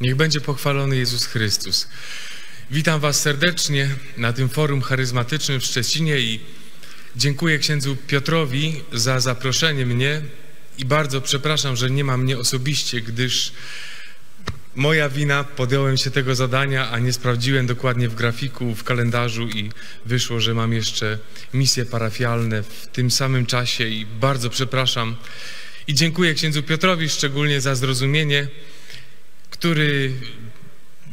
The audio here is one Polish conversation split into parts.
Niech będzie pochwalony Jezus Chrystus. Witam Was serdecznie na tym forum charyzmatycznym w Szczecinie i dziękuję księdzu Piotrowi za zaproszenie mnie i bardzo przepraszam, że nie ma mnie osobiście, gdyż moja wina, podjąłem się tego zadania, a nie sprawdziłem dokładnie w grafiku, w kalendarzu i wyszło, że mam jeszcze misje parafialne w tym samym czasie i bardzo przepraszam. I dziękuję księdzu Piotrowi szczególnie za zrozumienie, który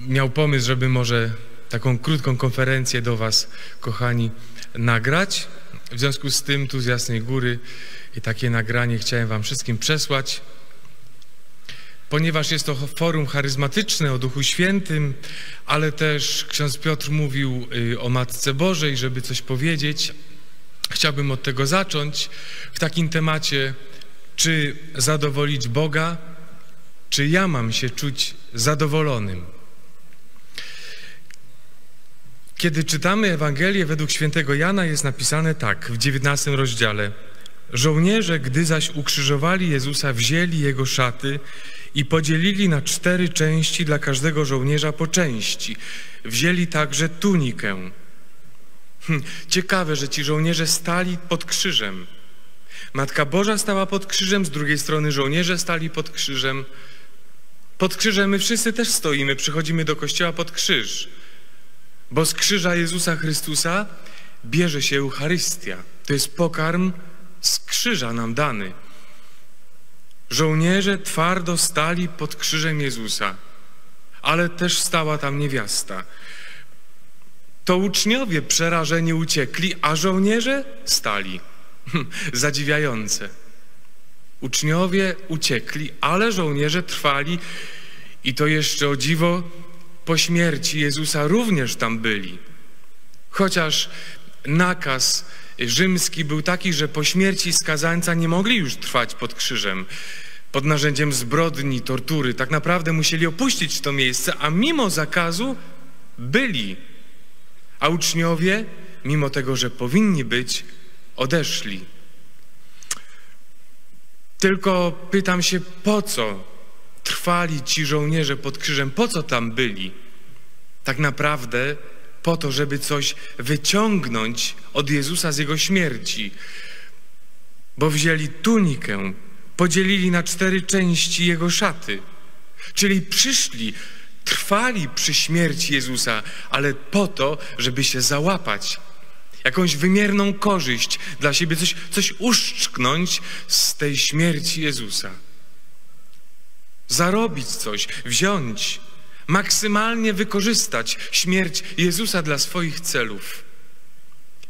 miał pomysł, żeby może taką krótką konferencję do Was, kochani, nagrać. W związku z tym tu z Jasnej Góry i takie nagranie chciałem Wam wszystkim przesłać. Ponieważ jest to forum charyzmatyczne o Duchu Świętym, ale też ksiądz Piotr mówił y, o Matce Bożej, żeby coś powiedzieć. Chciałbym od tego zacząć w takim temacie, czy zadowolić Boga, czy ja mam się czuć zadowolonym. Kiedy czytamy Ewangelię według świętego Jana, jest napisane tak w XIX rozdziale. Żołnierze, gdy zaś ukrzyżowali Jezusa, wzięli jego szaty i podzielili na cztery części dla każdego żołnierza po części. Wzięli także tunikę. Hm, ciekawe, że ci żołnierze stali pod krzyżem. Matka Boża stała pod krzyżem, z drugiej strony żołnierze stali pod krzyżem. Pod krzyżem my wszyscy też stoimy, przychodzimy do kościoła pod krzyż. Bo z krzyża Jezusa Chrystusa bierze się Eucharystia. To jest pokarm z krzyża nam dany. Żołnierze twardo stali pod krzyżem Jezusa, ale też stała tam niewiasta. To uczniowie przerażeni uciekli, a żołnierze stali. Zadziwiające. Uczniowie uciekli, ale żołnierze trwali i to jeszcze o dziwo po śmierci Jezusa również tam byli. Chociaż nakaz rzymski był taki, że po śmierci skazańca nie mogli już trwać pod krzyżem, pod narzędziem zbrodni, tortury. Tak naprawdę musieli opuścić to miejsce, a mimo zakazu byli. A uczniowie, mimo tego, że powinni być, odeszli. Tylko pytam się, po co trwali ci żołnierze pod krzyżem? Po co tam byli? Tak naprawdę po to, żeby coś wyciągnąć od Jezusa z Jego śmierci. Bo wzięli tunikę, podzielili na cztery części Jego szaty. Czyli przyszli, trwali przy śmierci Jezusa, ale po to, żeby się załapać jakąś wymierną korzyść dla siebie, coś, coś uszczknąć z tej śmierci Jezusa. Zarobić coś, wziąć, maksymalnie wykorzystać śmierć Jezusa dla swoich celów.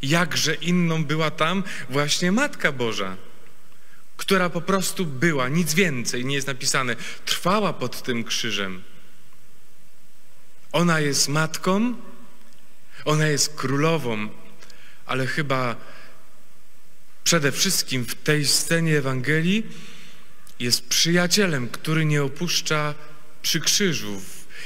Jakże inną była tam właśnie Matka Boża, która po prostu była, nic więcej nie jest napisane, trwała pod tym krzyżem. Ona jest matką, ona jest królową, ale chyba przede wszystkim w tej scenie Ewangelii jest przyjacielem, który nie opuszcza przy krzyżu.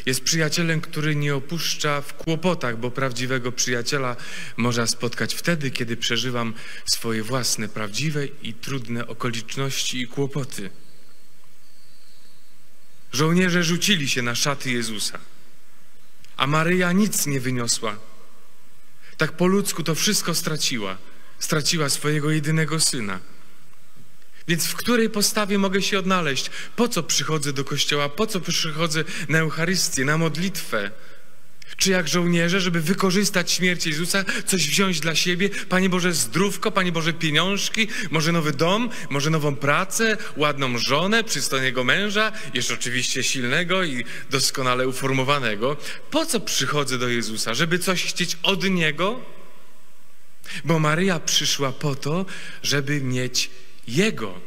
Jest przyjacielem, który nie opuszcza w kłopotach, bo prawdziwego przyjaciela można spotkać wtedy, kiedy przeżywam swoje własne prawdziwe i trudne okoliczności i kłopoty. Żołnierze rzucili się na szaty Jezusa, a Maryja nic nie wyniosła tak po ludzku to wszystko straciła. Straciła swojego jedynego syna. Więc w której postawie mogę się odnaleźć? Po co przychodzę do kościoła? Po co przychodzę na Eucharystię, na modlitwę? Czy jak żołnierze, żeby wykorzystać śmierć Jezusa, coś wziąć dla siebie? Panie Boże, zdrówko, Panie Boże, pieniążki, może nowy dom, może nową pracę, ładną żonę, przystojnego męża, jeszcze oczywiście silnego i doskonale uformowanego. Po co przychodzę do Jezusa? Żeby coś chcieć od Niego? Bo Maryja przyszła po to, żeby mieć Jego.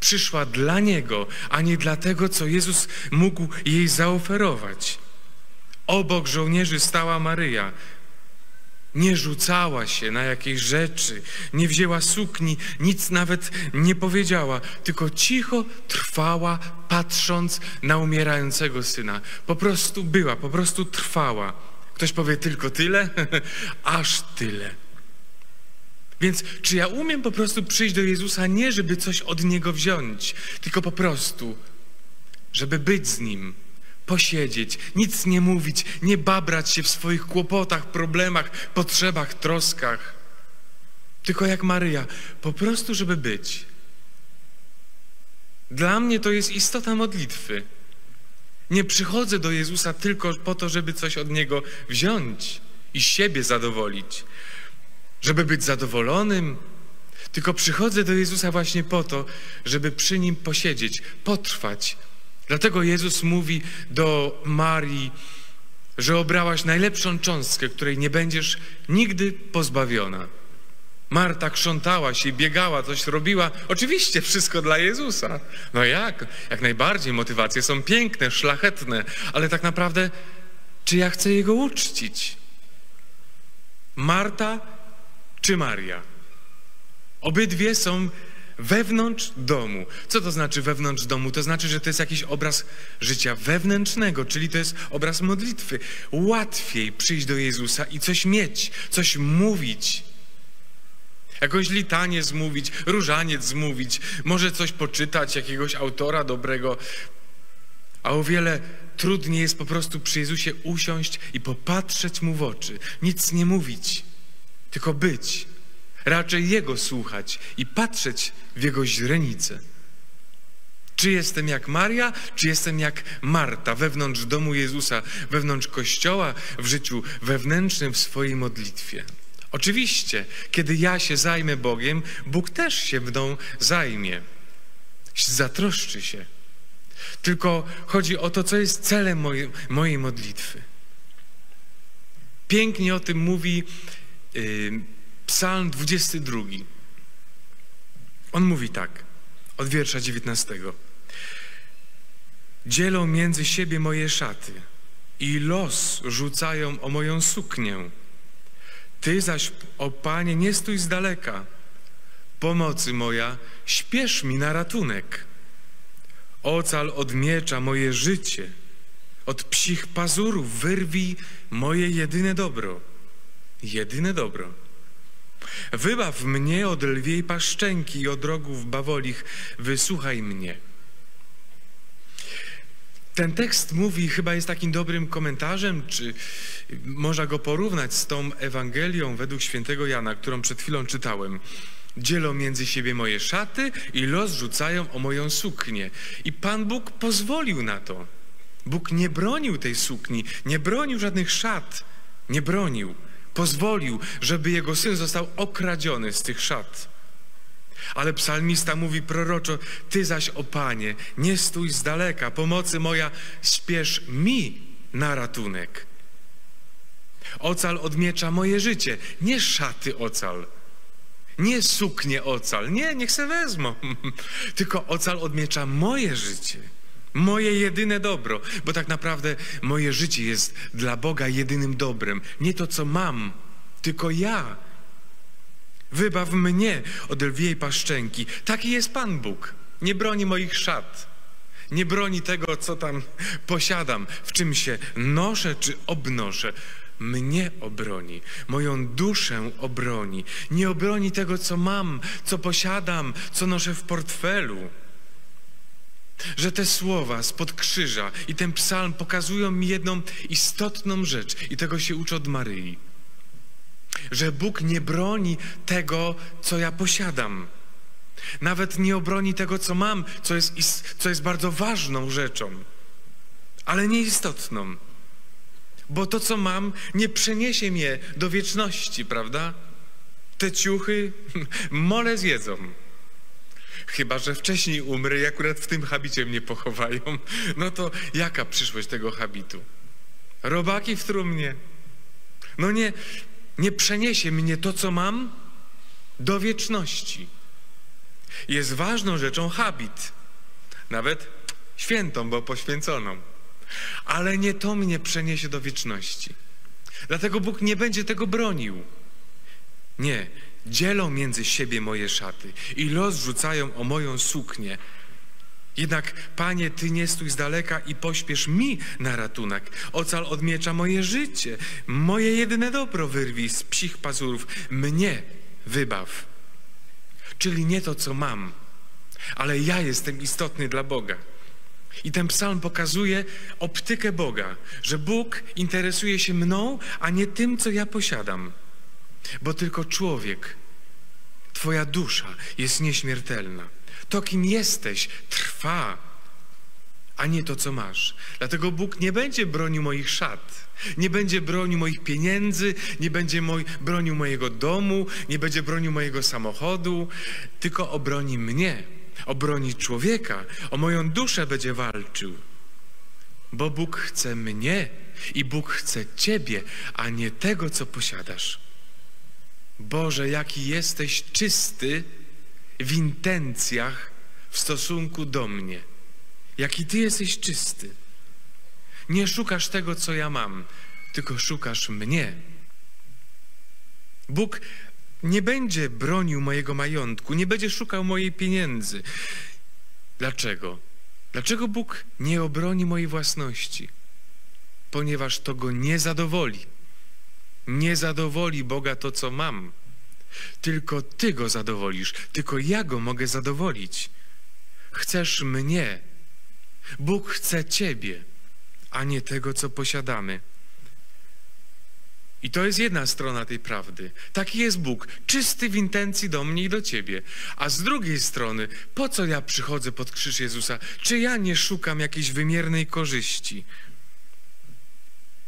Przyszła dla Niego, a nie dla tego, co Jezus mógł jej zaoferować. Obok żołnierzy stała Maryja. Nie rzucała się na jakieś rzeczy, nie wzięła sukni, nic nawet nie powiedziała, tylko cicho trwała, patrząc na umierającego syna. Po prostu była, po prostu trwała. Ktoś powie tylko tyle? Aż tyle. Więc czy ja umiem po prostu przyjść do Jezusa nie, żeby coś od Niego wziąć, tylko po prostu, żeby być z Nim, posiedzieć, nic nie mówić, nie babrać się w swoich kłopotach, problemach, potrzebach, troskach. Tylko jak Maryja, po prostu, żeby być. Dla mnie to jest istota modlitwy. Nie przychodzę do Jezusa tylko po to, żeby coś od Niego wziąć i siebie zadowolić, żeby być zadowolonym, tylko przychodzę do Jezusa właśnie po to, żeby przy Nim posiedzieć, potrwać. Dlatego Jezus mówi do Marii, że obrałaś najlepszą cząstkę, której nie będziesz nigdy pozbawiona. Marta krzątała się, biegała, coś robiła. Oczywiście wszystko dla Jezusa. No jak? Jak najbardziej. Motywacje są piękne, szlachetne, ale tak naprawdę, czy ja chcę Jego uczcić? Marta czy Maria? Obydwie są wewnątrz domu. Co to znaczy wewnątrz domu? To znaczy, że to jest jakiś obraz życia wewnętrznego, czyli to jest obraz modlitwy. Łatwiej przyjść do Jezusa i coś mieć, coś mówić. Jakąś litanie zmówić, różaniec zmówić, może coś poczytać, jakiegoś autora dobrego. A o wiele trudniej jest po prostu przy Jezusie usiąść i popatrzeć Mu w oczy. Nic nie mówić, tylko być raczej Jego słuchać i patrzeć w Jego źrenice. Czy jestem jak Maria, czy jestem jak Marta wewnątrz domu Jezusa, wewnątrz Kościoła, w życiu wewnętrznym, w swojej modlitwie? Oczywiście, kiedy ja się zajmę Bogiem, Bóg też się mną zajmie. Zatroszczy się. Tylko chodzi o to, co jest celem mojej, mojej modlitwy. Pięknie o tym mówi yy, Psalm 22. On mówi tak, od wiersza 19. Dzielą między siebie moje szaty i los rzucają o moją suknię. Ty zaś, o Panie, nie stój z daleka. Pomocy moja, śpiesz mi na ratunek. Ocal od miecza moje życie, od psich pazurów wyrwij moje jedyne dobro. Jedyne dobro. Wybaw mnie od lwiej paszczęki i od rogów bawolich, wysłuchaj mnie. Ten tekst mówi, chyba jest takim dobrym komentarzem, czy można go porównać z tą Ewangelią według świętego Jana, którą przed chwilą czytałem. Dzielą między siebie moje szaty i los rzucają o moją suknię. I Pan Bóg pozwolił na to. Bóg nie bronił tej sukni, nie bronił żadnych szat, nie bronił pozwolił, żeby jego syn został okradziony z tych szat. Ale psalmista mówi proroczo, Ty zaś, o Panie, nie stój z daleka, pomocy moja, śpiesz mi na ratunek. Ocal od miecza moje życie, nie szaty ocal, nie suknie ocal, nie, niech se wezmą, tylko ocal od miecza moje życie. Moje jedyne dobro, bo tak naprawdę moje życie jest dla Boga jedynym dobrem. Nie to, co mam, tylko ja. Wybaw mnie od lwiej paszczęki. Taki jest Pan Bóg. Nie broni moich szat. Nie broni tego, co tam posiadam, w czym się noszę czy obnoszę. Mnie obroni, moją duszę obroni. Nie obroni tego, co mam, co posiadam, co noszę w portfelu. Że te słowa spod krzyża i ten psalm pokazują mi jedną istotną rzecz i tego się uczę od Maryi. Że Bóg nie broni tego, co ja posiadam. Nawet nie obroni tego, co mam, co jest, co jest bardzo ważną rzeczą, ale nieistotną. Bo to, co mam, nie przeniesie mnie do wieczności, prawda? Te ciuchy mole zjedzą. Chyba, że wcześniej umrę i akurat w tym habicie mnie pochowają. No to jaka przyszłość tego habitu? Robaki w trumnie. No nie, nie przeniesie mnie to, co mam, do wieczności. Jest ważną rzeczą habit. Nawet świętą, bo poświęconą. Ale nie to mnie przeniesie do wieczności. Dlatego Bóg nie będzie tego bronił. Nie, dzielą między siebie moje szaty i los rzucają o moją suknię. Jednak, Panie, Ty nie stój z daleka i pośpiesz mi na ratunek. Ocal od miecza moje życie, moje jedyne dobro wyrwij z psich pazurów. Mnie wybaw. Czyli nie to, co mam, ale ja jestem istotny dla Boga. I ten psalm pokazuje optykę Boga, że Bóg interesuje się mną, a nie tym, co ja posiadam. Bo tylko człowiek, Twoja dusza jest nieśmiertelna. To, kim jesteś, trwa, a nie to, co masz. Dlatego Bóg nie będzie bronił moich szat, nie będzie bronił moich pieniędzy, nie będzie moj, bronił mojego domu, nie będzie bronił mojego samochodu, tylko obroni mnie, obroni człowieka, o moją duszę będzie walczył. Bo Bóg chce mnie i Bóg chce Ciebie, a nie tego, co posiadasz. Boże, jaki jesteś czysty w intencjach w stosunku do mnie. Jaki Ty jesteś czysty. Nie szukasz tego, co ja mam, tylko szukasz mnie. Bóg nie będzie bronił mojego majątku, nie będzie szukał mojej pieniędzy. Dlaczego? Dlaczego Bóg nie obroni mojej własności? Ponieważ to go nie zadowoli. Nie zadowoli Boga to, co mam. Tylko Ty go zadowolisz, tylko ja go mogę zadowolić. Chcesz mnie. Bóg chce Ciebie, a nie tego, co posiadamy. I to jest jedna strona tej prawdy. Taki jest Bóg, czysty w intencji do mnie i do ciebie. A z drugiej strony, po co ja przychodzę pod krzyż Jezusa? Czy ja nie szukam jakiejś wymiernej korzyści?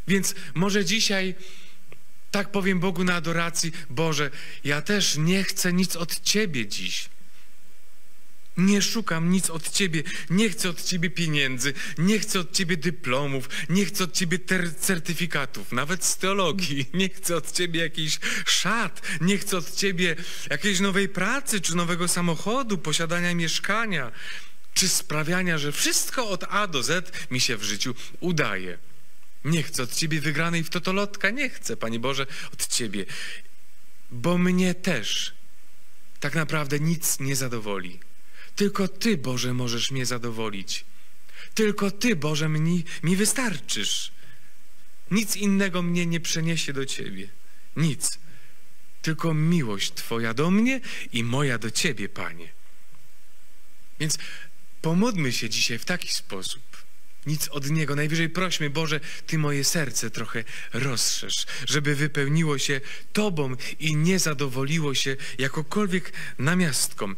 Więc może dzisiaj tak powiem Bogu na adoracji, Boże, ja też nie chcę nic od Ciebie dziś. Nie szukam nic od Ciebie, nie chcę od Ciebie pieniędzy, nie chcę od Ciebie dyplomów, nie chcę od Ciebie certyfikatów, nawet z teologii, nie chcę od Ciebie jakichś szat, nie chcę od Ciebie jakiejś nowej pracy, czy nowego samochodu, posiadania mieszkania, czy sprawiania, że wszystko od A do Z mi się w życiu udaje. Nie chcę od Ciebie wygranej w totolotka, nie chcę, Panie Boże, od Ciebie, bo mnie też tak naprawdę nic nie zadowoli. Tylko Ty, Boże, możesz mnie zadowolić. Tylko Ty, Boże, mi, mi wystarczysz. Nic innego mnie nie przeniesie do Ciebie. Nic. Tylko miłość Twoja do mnie i moja do Ciebie, Panie. Więc pomódmy się dzisiaj w taki sposób. Nic od Niego. Najwyżej prośmy, Boże, Ty moje serce trochę rozszerz, żeby wypełniło się Tobą i nie zadowoliło się jakokolwiek namiastką.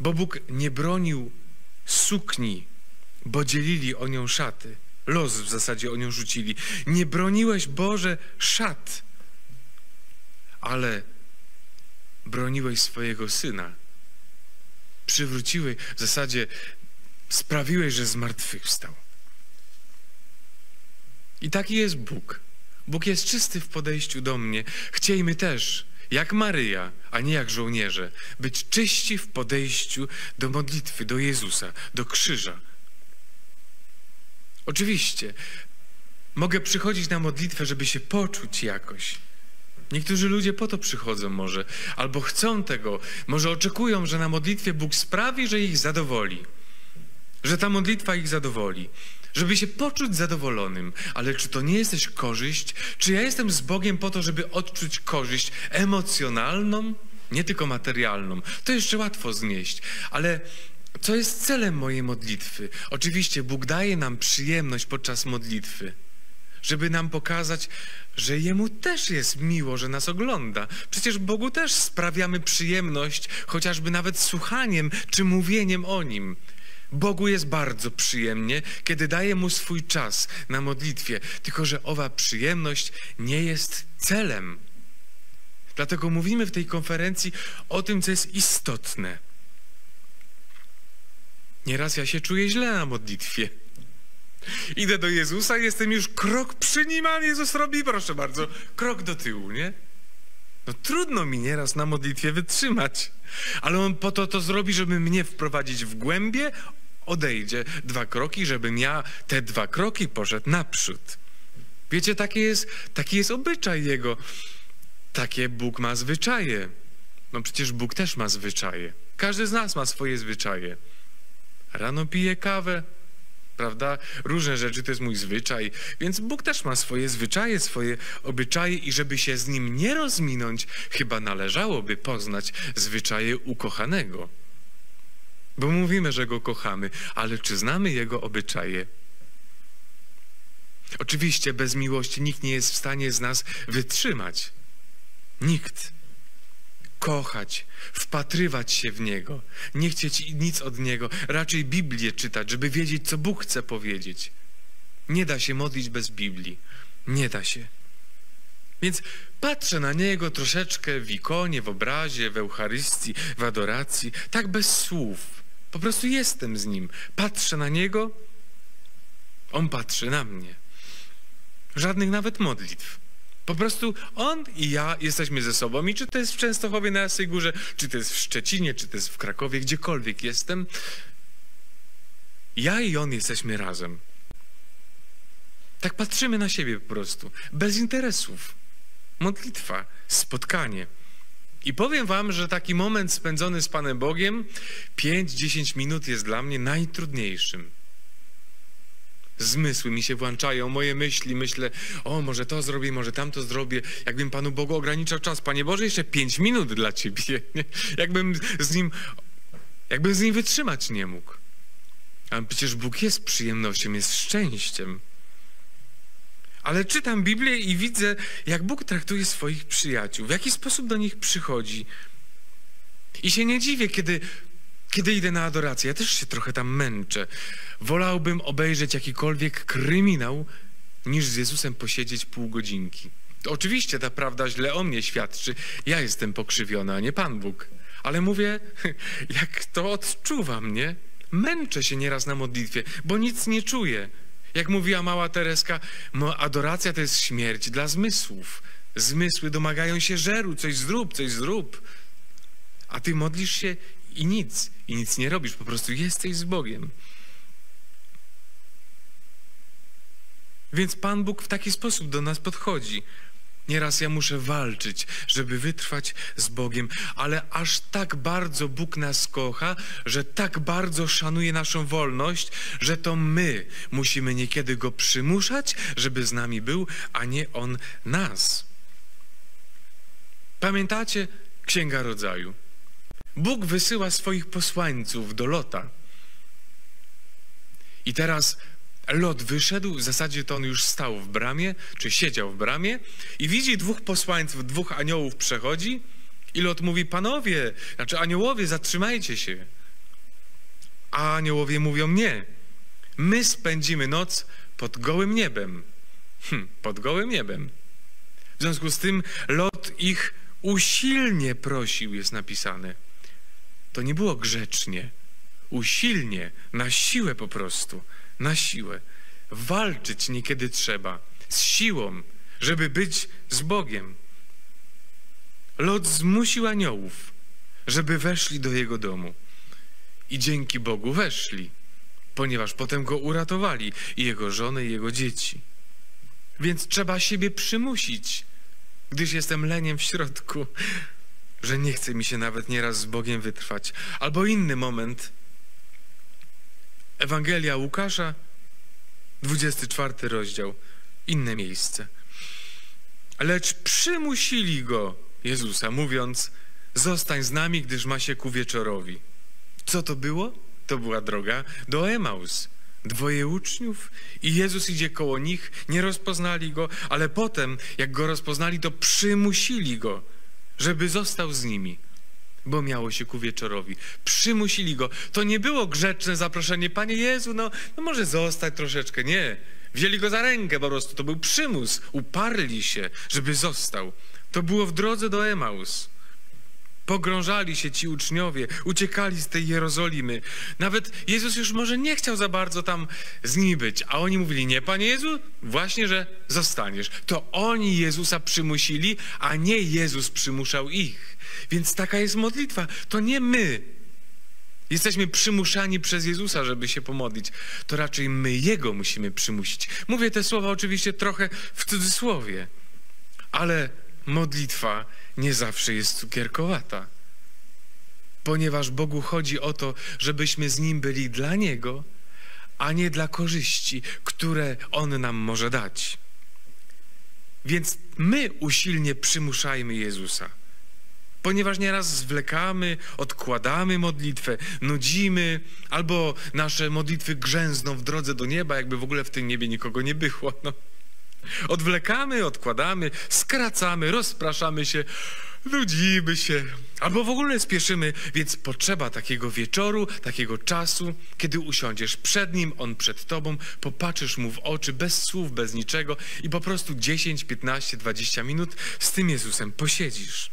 Bo Bóg nie bronił sukni, bo dzielili o nią szaty. Los w zasadzie o nią rzucili. Nie broniłeś, Boże, szat, ale broniłeś swojego syna. Przywróciłeś, w zasadzie sprawiłeś, że zmartwychwstał. I taki jest Bóg. Bóg jest czysty w podejściu do mnie. Chciejmy też jak Maryja, a nie jak żołnierze, być czyści w podejściu do modlitwy, do Jezusa, do krzyża. Oczywiście, mogę przychodzić na modlitwę, żeby się poczuć jakoś. Niektórzy ludzie po to przychodzą może, albo chcą tego, może oczekują, że na modlitwie Bóg sprawi, że ich zadowoli, że ta modlitwa ich zadowoli żeby się poczuć zadowolonym. Ale czy to nie jesteś korzyść? Czy ja jestem z Bogiem po to, żeby odczuć korzyść emocjonalną, nie tylko materialną? To jeszcze łatwo znieść, ale co jest celem mojej modlitwy? Oczywiście Bóg daje nam przyjemność podczas modlitwy, żeby nam pokazać, że Jemu też jest miło, że nas ogląda. Przecież Bogu też sprawiamy przyjemność, chociażby nawet słuchaniem czy mówieniem o Nim. Bogu jest bardzo przyjemnie, kiedy daje mu swój czas na modlitwie, tylko że owa przyjemność nie jest celem. Dlatego mówimy w tej konferencji o tym, co jest istotne. Nieraz ja się czuję źle na modlitwie. Idę do Jezusa, jestem już krok przy nim, a Jezus robi, proszę bardzo, krok do tyłu, nie? No trudno mi nieraz na modlitwie wytrzymać, ale on po to to zrobi, żeby mnie wprowadzić w głębie, odejdzie dwa kroki, żebym ja te dwa kroki poszedł naprzód. Wiecie, taki jest, taki jest obyczaj Jego. Takie Bóg ma zwyczaje. No przecież Bóg też ma zwyczaje. Każdy z nas ma swoje zwyczaje. Rano pije kawę, prawda? Różne rzeczy to jest mój zwyczaj, więc Bóg też ma swoje zwyczaje, swoje obyczaje i żeby się z Nim nie rozminąć, chyba należałoby poznać zwyczaje ukochanego. Bo mówimy, że Go kochamy, ale czy znamy Jego obyczaje? Oczywiście bez miłości nikt nie jest w stanie z nas wytrzymać. Nikt. Kochać, wpatrywać się w Niego, nie chcieć nic od Niego, raczej Biblię czytać, żeby wiedzieć, co Bóg chce powiedzieć. Nie da się modlić bez Biblii. Nie da się. Więc patrzę na Niego troszeczkę w ikonie, w obrazie, w Eucharystii, w adoracji, tak bez słów. Po prostu jestem z Nim. Patrzę na Niego, On patrzy na mnie. Żadnych nawet modlitw. Po prostu on i ja jesteśmy ze sobą. I czy to jest w Częstochowie na Jasej Górze, czy to jest w Szczecinie, czy to jest w Krakowie, gdziekolwiek jestem, ja i on jesteśmy razem. Tak patrzymy na siebie po prostu, bez interesów. Modlitwa, spotkanie. I powiem wam, że taki moment spędzony z Panem Bogiem, 5-10 minut jest dla mnie najtrudniejszym zmysły mi się włączają, moje myśli, myślę, o, może to zrobię, może tamto zrobię. Jakbym Panu Bogu ograniczał czas, Panie Boże, jeszcze pięć minut dla Ciebie. Jakbym z Nim, jakbym z Nim wytrzymać nie mógł. A przecież Bóg jest przyjemnością, jest szczęściem. Ale czytam Biblię i widzę, jak Bóg traktuje swoich przyjaciół, w jaki sposób do nich przychodzi. I się nie dziwię, kiedy kiedy idę na adorację, ja też się trochę tam męczę. Wolałbym obejrzeć jakikolwiek kryminał, niż z Jezusem posiedzieć pół godzinki. Oczywiście ta prawda źle o mnie świadczy. Ja jestem pokrzywiony, a nie Pan Bóg. Ale mówię, jak to odczuwam, nie? Męczę się nieraz na modlitwie, bo nic nie czuję. Jak mówiła mała Tereska, adoracja to jest śmierć dla zmysłów. Zmysły domagają się żeru, coś zrób, coś zrób. A ty modlisz się i nic, i nic nie robisz, po prostu jesteś z Bogiem. Więc Pan Bóg w taki sposób do nas podchodzi. Nieraz ja muszę walczyć, żeby wytrwać z Bogiem, ale aż tak bardzo Bóg nas kocha, że tak bardzo szanuje naszą wolność, że to my musimy niekiedy Go przymuszać, żeby z nami był, a nie On nas. Pamiętacie Księga Rodzaju? Bóg wysyła swoich posłańców do Lota. I teraz Lot wyszedł, w zasadzie to on już stał w bramie, czy siedział w bramie i widzi dwóch posłańców, dwóch aniołów przechodzi i Lot mówi, panowie, znaczy aniołowie, zatrzymajcie się. A aniołowie mówią, nie, my spędzimy noc pod gołym niebem. Hm, pod gołym niebem. W związku z tym Lot ich usilnie prosił, jest napisane. To nie było grzecznie, usilnie, na siłę po prostu, na siłę. Walczyć niekiedy trzeba, z siłą, żeby być z Bogiem. Lot zmusił aniołów, żeby weszli do jego domu. I dzięki Bogu weszli, ponieważ potem go uratowali i jego żonę, i jego dzieci. Więc trzeba siebie przymusić, gdyż jestem leniem w środku, że nie chce mi się nawet nieraz z Bogiem wytrwać. Albo inny moment. Ewangelia Łukasza, 24 rozdział, inne miejsce. Lecz przymusili go, Jezusa, mówiąc: Zostań z nami, gdyż ma się ku wieczorowi. Co to było? To była droga do Emaus. Dwoje uczniów i Jezus idzie koło nich, nie rozpoznali go, ale potem, jak go rozpoznali, to przymusili go żeby został z nimi, bo miało się ku wieczorowi. Przymusili go. To nie było grzeczne zaproszenie, Panie Jezu, no, no może zostać troszeczkę. Nie. Wzięli go za rękę po prostu. To był przymus. Uparli się, żeby został. To było w drodze do Emaus. Pogrążali się ci uczniowie, uciekali z tej Jerozolimy. Nawet Jezus już może nie chciał za bardzo tam z nimi być, a oni mówili: Nie, panie Jezu, właśnie, że zostaniesz. To oni Jezusa przymusili, a nie Jezus przymuszał ich. Więc taka jest modlitwa. To nie my jesteśmy przymuszani przez Jezusa, żeby się pomodlić. To raczej my Jego musimy przymusić. Mówię te słowa oczywiście trochę w cudzysłowie, ale modlitwa nie zawsze jest cukierkowata. Ponieważ Bogu chodzi o to, żebyśmy z Nim byli dla Niego, a nie dla korzyści, które On nam może dać. Więc my usilnie przymuszajmy Jezusa. Ponieważ nieraz zwlekamy, odkładamy modlitwę, nudzimy, albo nasze modlitwy grzęzną w drodze do nieba, jakby w ogóle w tym niebie nikogo nie było. No. Odwlekamy, odkładamy, skracamy, rozpraszamy się, nudzimy się, albo w ogóle spieszymy, więc potrzeba takiego wieczoru, takiego czasu, kiedy usiądziesz przed nim, on przed tobą, popatrzysz mu w oczy, bez słów, bez niczego i po prostu 10, 15, 20 minut z tym Jezusem posiedzisz.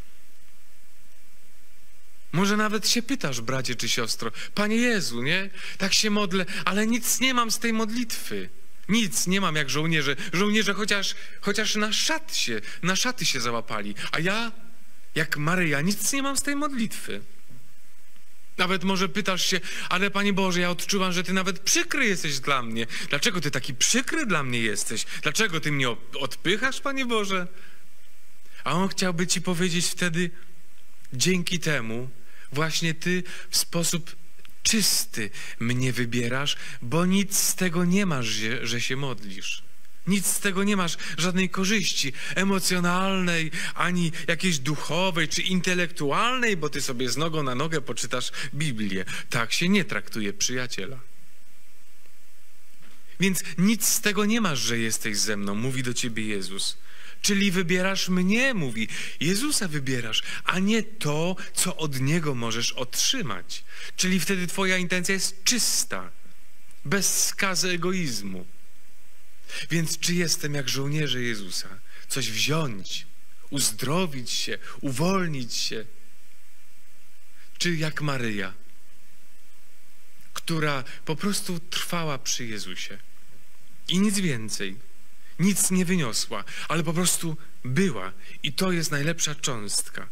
Może nawet się pytasz, bracie czy siostro, Panie Jezu, nie? Tak się modlę, ale nic nie mam z tej modlitwy. Nic nie mam jak żołnierze. Żołnierze chociaż, chociaż na szat się, na szaty się załapali. A ja, jak Maryja, nic nie mam z tej modlitwy. Nawet może pytasz się, ale Panie Boże, ja odczuwam, że Ty nawet przykry jesteś dla mnie. Dlaczego Ty taki przykry dla mnie jesteś? Dlaczego Ty mnie odpychasz, Panie Boże? A On chciałby Ci powiedzieć wtedy, dzięki temu właśnie Ty w sposób czysty mnie wybierasz, bo nic z tego nie masz, że się modlisz. Nic z tego nie masz, żadnej korzyści emocjonalnej, ani jakiejś duchowej czy intelektualnej, bo ty sobie z nogą na nogę poczytasz Biblię. Tak się nie traktuje przyjaciela. Więc nic z tego nie masz, że jesteś ze mną, mówi do ciebie Jezus. Czyli wybierasz mnie, mówi. Jezusa wybierasz, a nie to, co od Niego możesz otrzymać. Czyli wtedy Twoja intencja jest czysta, bez skazy egoizmu. Więc czy jestem jak żołnierze Jezusa? Coś wziąć, uzdrowić się, uwolnić się? Czy jak Maryja, która po prostu trwała przy Jezusie i nic więcej? Nic nie wyniosła, ale po prostu była. I to jest najlepsza cząstka.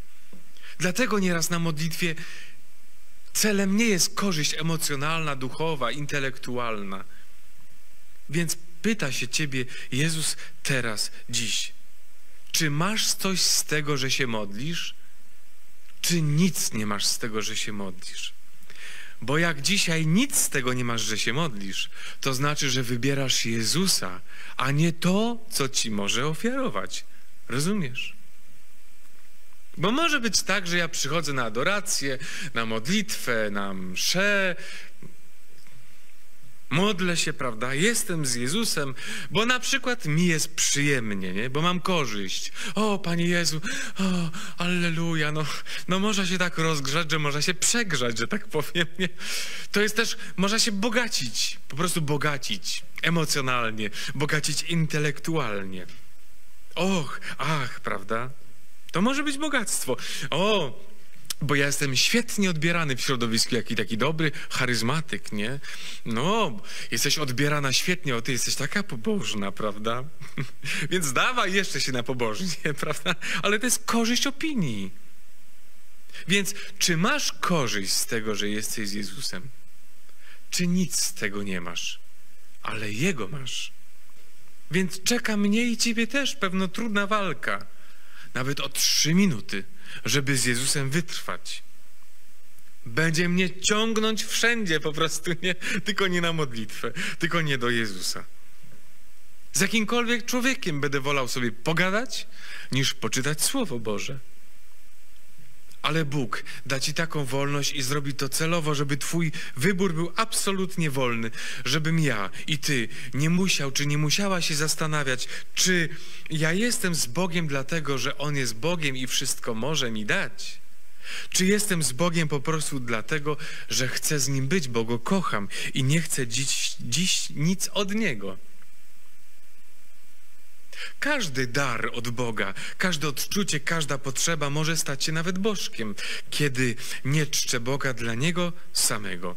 Dlatego nieraz na modlitwie celem nie jest korzyść emocjonalna, duchowa, intelektualna. Więc pyta się ciebie Jezus teraz, dziś. Czy masz coś z tego, że się modlisz? Czy nic nie masz z tego, że się modlisz? Bo jak dzisiaj nic z tego nie masz, że się modlisz, to znaczy, że wybierasz Jezusa, a nie to, co ci może ofiarować. Rozumiesz? Bo może być tak, że ja przychodzę na adorację, na modlitwę, na mszę, Modlę się, prawda? Jestem z Jezusem, bo na przykład mi jest przyjemnie, nie? Bo mam korzyść. O, Panie Jezu, o, alleluja, no, no można się tak rozgrzać, że można się przegrzać, że tak powiem, nie? To jest też, można się bogacić, po prostu bogacić emocjonalnie, bogacić intelektualnie. Och, ach, prawda? To może być bogactwo. O, bo ja jestem świetnie odbierany w środowisku, jaki taki dobry charyzmatyk, nie? No, jesteś odbierana świetnie, o ty jesteś taka pobożna, prawda? Więc dawaj jeszcze się na pobożnie, prawda? Ale to jest korzyść opinii. Więc czy masz korzyść z tego, że jesteś z Jezusem? Czy nic z tego nie masz? Ale Jego masz. Więc czeka mnie i ciebie też pewno trudna walka. Nawet o trzy minuty żeby z Jezusem wytrwać. Będzie mnie ciągnąć wszędzie po prostu, nie? Tylko nie na modlitwę, tylko nie do Jezusa. Z jakimkolwiek człowiekiem będę wolał sobie pogadać, niż poczytać Słowo Boże. Ale Bóg da ci taką wolność i zrobi to celowo, żeby twój wybór był absolutnie wolny, żebym ja i ty nie musiał czy nie musiała się zastanawiać, czy ja jestem z Bogiem dlatego, że On jest Bogiem i wszystko może mi dać. Czy jestem z Bogiem po prostu dlatego, że chcę z Nim być, bo Go kocham i nie chcę dziś, dziś nic od Niego. Każdy dar od Boga, każde odczucie, każda potrzeba może stać się nawet bożkiem, kiedy nie czczę Boga dla Niego samego.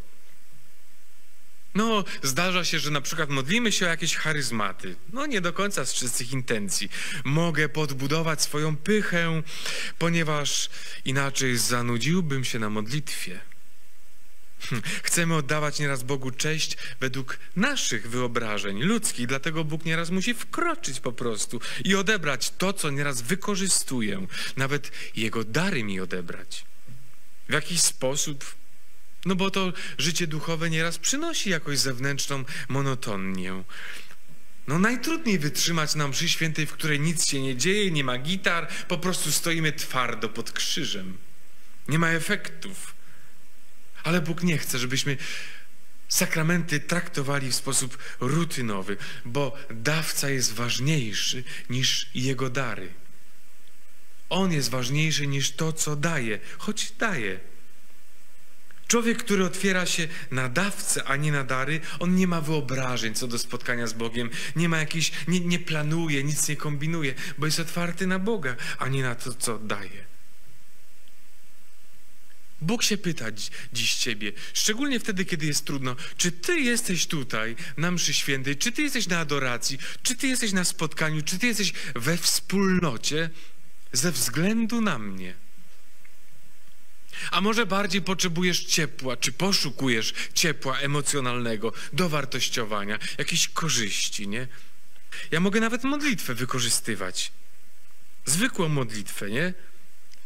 No, zdarza się, że na przykład modlimy się o jakieś charyzmaty. No, nie do końca z czystych intencji. Mogę podbudować swoją pychę, ponieważ inaczej zanudziłbym się na modlitwie. Hm, chcemy oddawać nieraz Bogu cześć według naszych wyobrażeń ludzkich, dlatego Bóg nieraz musi wkroczyć po prostu i odebrać to, co nieraz wykorzystuję, nawet Jego dary mi odebrać. W jakiś sposób, no bo to życie duchowe nieraz przynosi jakąś zewnętrzną monotonię. No najtrudniej wytrzymać nam przy świętej, w której nic się nie dzieje, nie ma gitar, po prostu stoimy twardo pod krzyżem. nie ma efektów. Ale Bóg nie chce, żebyśmy sakramenty traktowali w sposób rutynowy, bo dawca jest ważniejszy niż jego dary. On jest ważniejszy niż to, co daje, choć daje. Człowiek, który otwiera się na dawcę, a nie na dary, on nie ma wyobrażeń co do spotkania z Bogiem, nie ma jakiejś, nie, nie planuje, nic nie kombinuje, bo jest otwarty na Boga, a nie na to, co daje. Bóg się pyta dziś Ciebie, szczególnie wtedy, kiedy jest trudno, czy Ty jesteś tutaj na mszy świętej, czy Ty jesteś na adoracji, czy Ty jesteś na spotkaniu, czy Ty jesteś we wspólnocie ze względu na mnie. A może bardziej potrzebujesz ciepła, czy poszukujesz ciepła emocjonalnego, dowartościowania, jakiejś korzyści, nie? Ja mogę nawet modlitwę wykorzystywać. Zwykłą modlitwę, nie?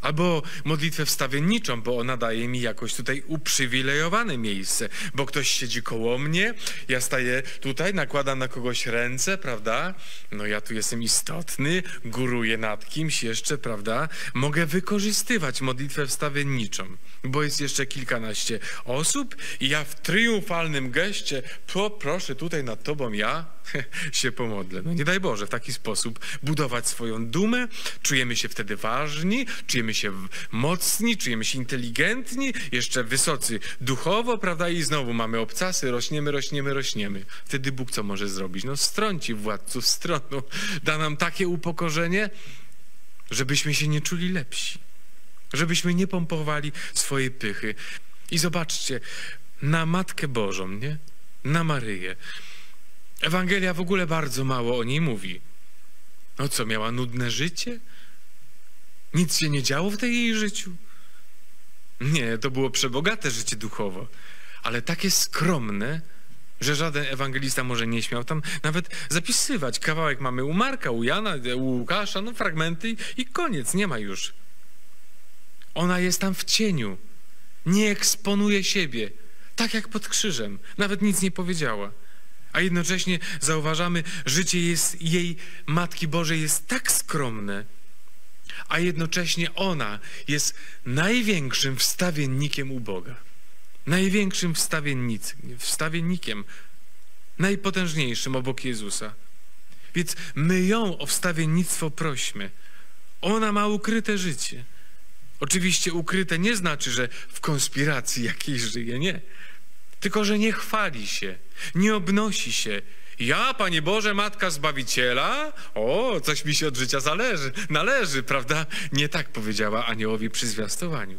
Albo modlitwę wstawienniczą, bo ona daje mi jakoś tutaj uprzywilejowane miejsce, bo ktoś siedzi koło mnie, ja staję tutaj, nakładam na kogoś ręce, prawda? No ja tu jestem istotny, góruję nad kimś jeszcze, prawda? Mogę wykorzystywać modlitwę wstawienniczą, bo jest jeszcze kilkanaście osób i ja w triumfalnym geście, po, proszę tutaj nad tobą ja się pomodlę. No nie daj Boże w taki sposób budować swoją dumę, czujemy się wtedy ważni, czujemy się mocni, czujemy się inteligentni, jeszcze wysocy duchowo, prawda? I znowu mamy obcasy, rośniemy, rośniemy, rośniemy. Wtedy Bóg co może zrobić? No strąci władców stronu. Da nam takie upokorzenie, żebyśmy się nie czuli lepsi. Żebyśmy nie pompowali swojej pychy. I zobaczcie, na Matkę Bożą, nie? Na Maryję. Ewangelia w ogóle bardzo mało o niej mówi. No co, miała nudne życie? Nic się nie działo w tej jej życiu? Nie, to było przebogate życie duchowo, ale takie skromne, że żaden ewangelista może nie śmiał tam nawet zapisywać. Kawałek mamy u Marka, u Jana, u Łukasza, no fragmenty i, koniec, nie ma już. Ona jest tam w cieniu, nie eksponuje siebie, tak jak pod krzyżem, nawet nic nie powiedziała. A jednocześnie zauważamy, życie jest, jej Matki Bożej jest tak skromne, a jednocześnie ona jest największym wstawiennikiem u Boga. Największym wstawiennikiem, najpotężniejszym obok Jezusa. Więc my ją o wstawiennictwo prośmy. Ona ma ukryte życie. Oczywiście ukryte nie znaczy, że w konspiracji jakiejś żyje, nie. Tylko, że nie chwali się, nie obnosi się, ja, Panie Boże, Matka Zbawiciela? O, coś mi się od życia zależy, należy, prawda? Nie tak powiedziała aniołowi przy zwiastowaniu.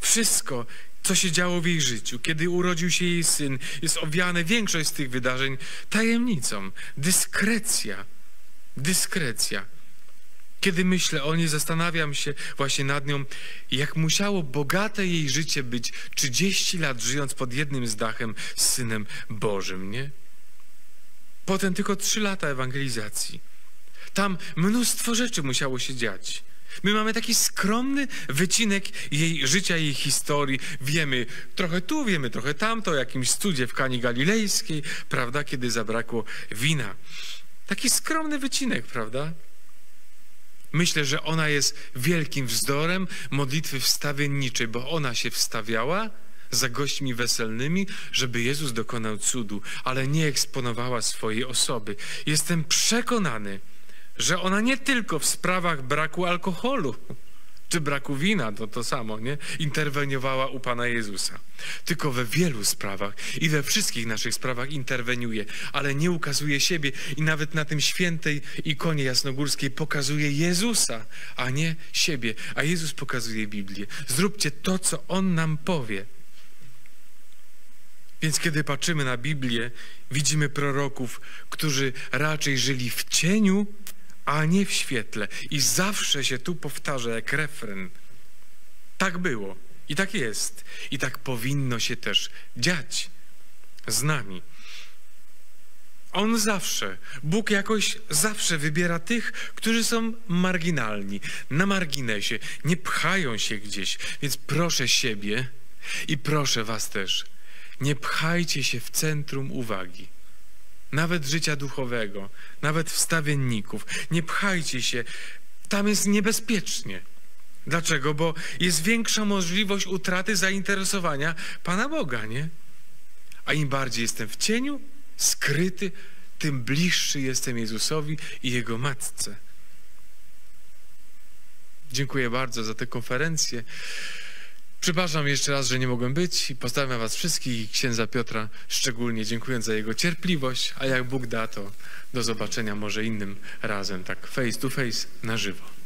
Wszystko, co się działo w jej życiu, kiedy urodził się jej syn, jest obwiane większość z tych wydarzeń tajemnicą. Dyskrecja. Dyskrecja. Kiedy myślę o niej, zastanawiam się właśnie nad nią, jak musiało bogate jej życie być 30 lat żyjąc pod jednym z dachem z Synem Bożym, nie? Potem tylko trzy lata ewangelizacji. Tam mnóstwo rzeczy musiało się dziać. My mamy taki skromny wycinek jej życia, jej historii. Wiemy trochę tu, wiemy trochę tamto, o jakimś studzie w Kani Galilejskiej, prawda, kiedy zabrakło wina. Taki skromny wycinek, prawda? Myślę, że ona jest wielkim wzdorem modlitwy wstawienniczej, bo ona się wstawiała za gośćmi weselnymi, żeby Jezus dokonał cudu, ale nie eksponowała swojej osoby. Jestem przekonany, że ona nie tylko w sprawach braku alkoholu czy braku wina, to to samo, nie? Interweniowała u Pana Jezusa. Tylko we wielu sprawach i we wszystkich naszych sprawach interweniuje, ale nie ukazuje siebie i nawet na tym świętej ikonie jasnogórskiej pokazuje Jezusa, a nie siebie. A Jezus pokazuje Biblię. Zróbcie to, co On nam powie. Więc kiedy patrzymy na Biblię, widzimy proroków, którzy raczej żyli w cieniu, a nie w świetle. I zawsze się tu powtarza jak refren. Tak było i tak jest. I tak powinno się też dziać z nami. On zawsze, Bóg jakoś zawsze wybiera tych, którzy są marginalni, na marginesie, nie pchają się gdzieś. Więc proszę siebie i proszę Was też, nie pchajcie się w centrum uwagi, nawet życia duchowego, nawet wstawienników. Nie pchajcie się, tam jest niebezpiecznie. Dlaczego? Bo jest większa możliwość utraty zainteresowania Pana Boga, nie? A im bardziej jestem w cieniu, skryty, tym bliższy jestem Jezusowi i Jego Matce. Dziękuję bardzo za tę konferencję. Przepraszam jeszcze raz, że nie mogłem być i pozdrawiam Was wszystkich i księdza Piotra szczególnie, dziękując za jego cierpliwość, a jak Bóg da, to do zobaczenia może innym razem, tak face to face, na żywo.